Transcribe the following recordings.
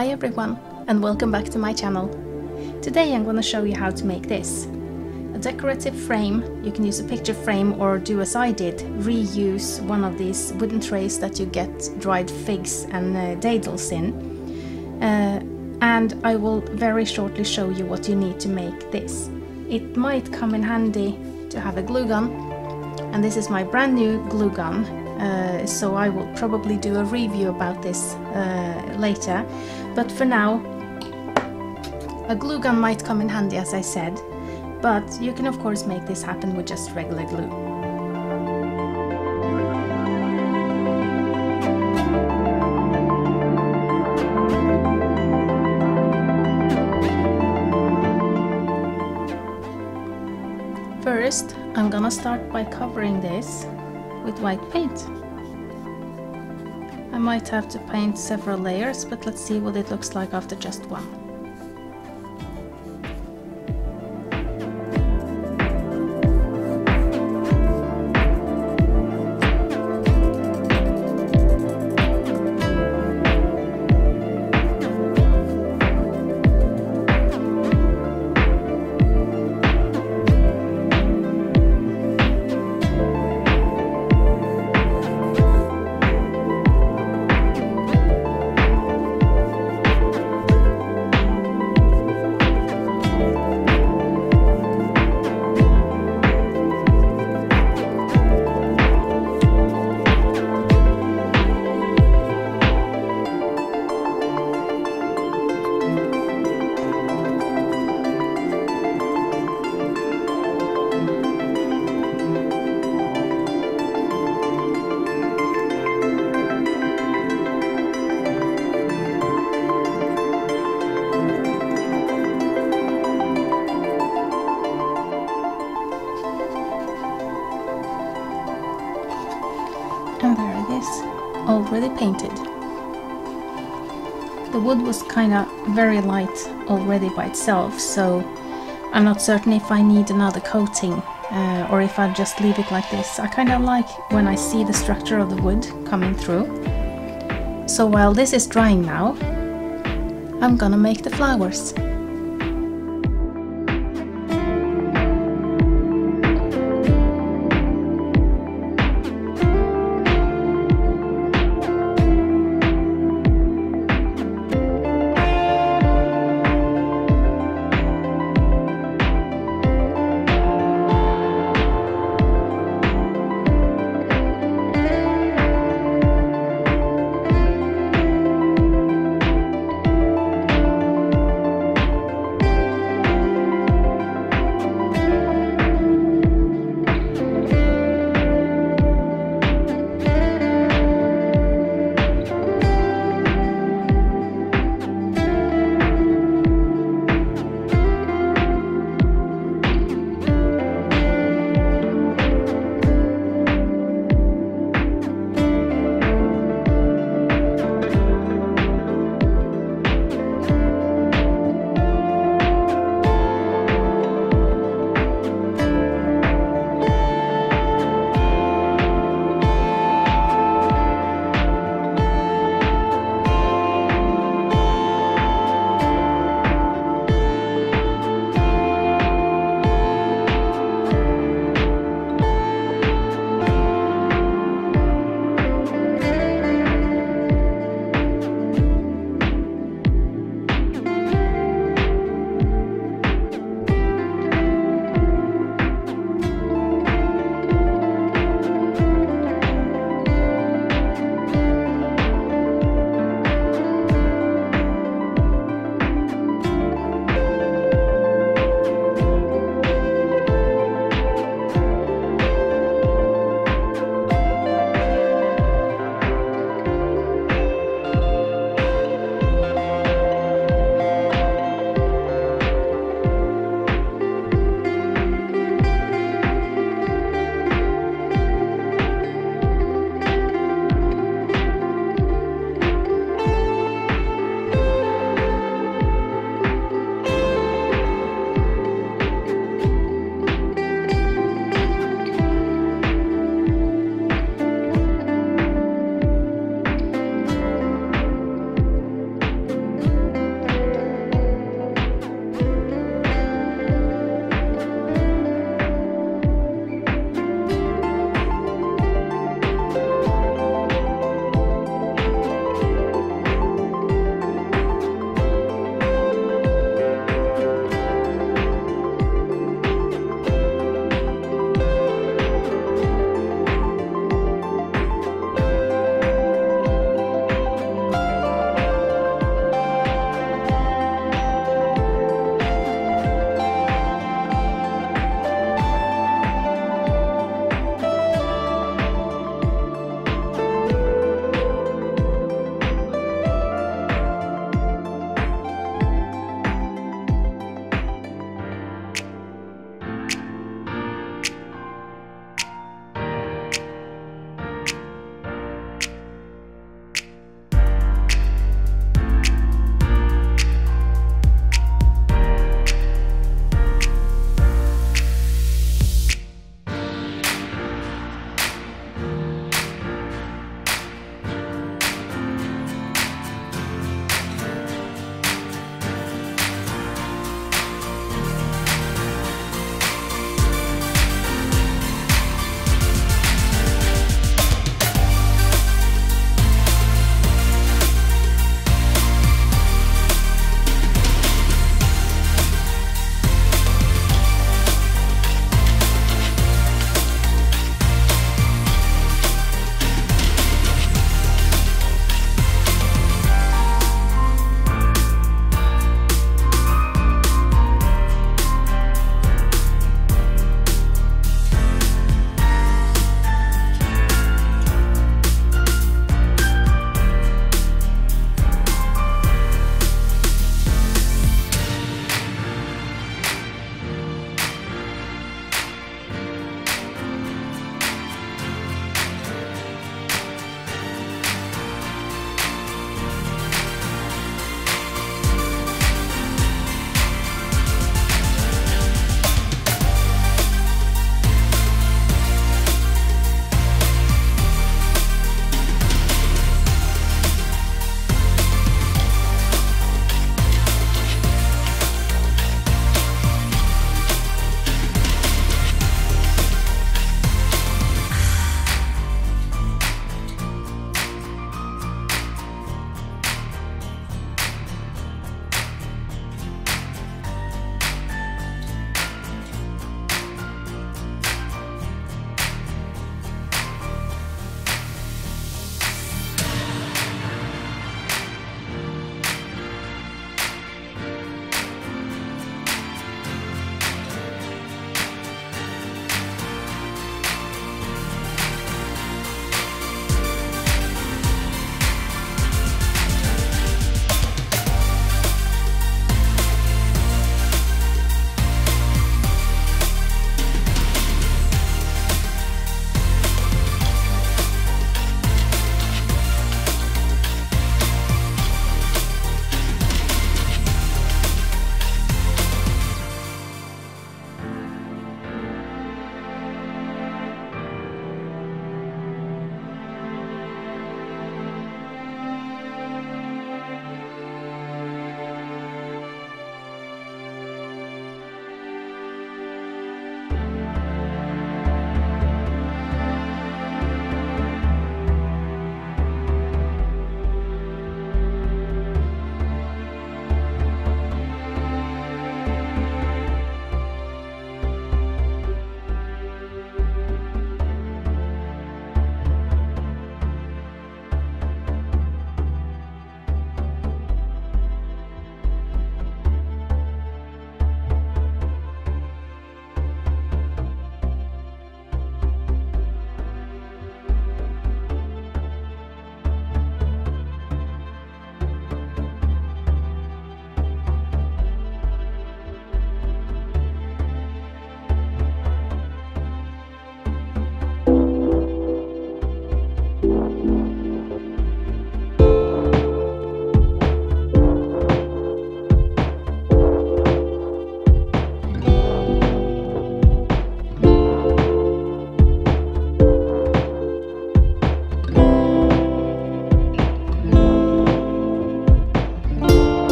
Hi everyone and welcome back to my channel. Today I'm going to show you how to make this. A decorative frame, you can use a picture frame or do as I did, reuse one of these wooden trays that you get dried figs and uh, in. Uh, and I will very shortly show you what you need to make this. It might come in handy to have a glue gun and this is my brand new glue gun uh, so I will probably do a review about this uh, later but for now a glue gun might come in handy as I said but you can of course make this happen with just regular glue. First, I'm gonna start by covering this with white paint. I might have to paint several layers, but let's see what it looks like after just one. The wood was kinda very light already by itself, so I'm not certain if I need another coating uh, or if I just leave it like this. I kinda like when I see the structure of the wood coming through. So while this is drying now, I'm gonna make the flowers.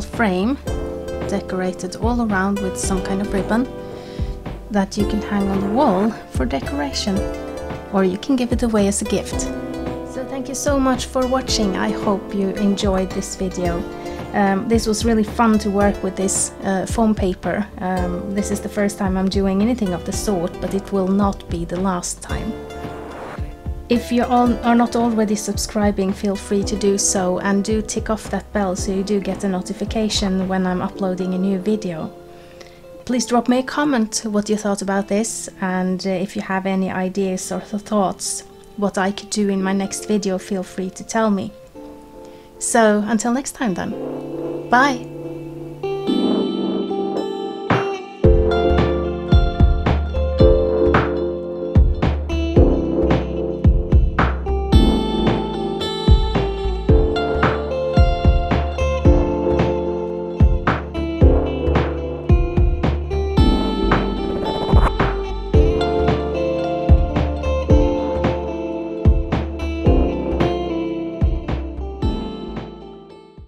Frame decorated all around with some kind of ribbon that you can hang on the wall for decoration or you can give it away as a gift. So thank you so much for watching. I hope you enjoyed this video. Um, this was really fun to work with this uh, foam paper. Um, this is the first time I'm doing anything of the sort, but it will not be the last time. If you are not already subscribing, feel free to do so and do tick off that bell so you do get a notification when I'm uploading a new video. Please drop me a comment what you thought about this and uh, if you have any ideas or thoughts what I could do in my next video feel free to tell me. So until next time then, bye!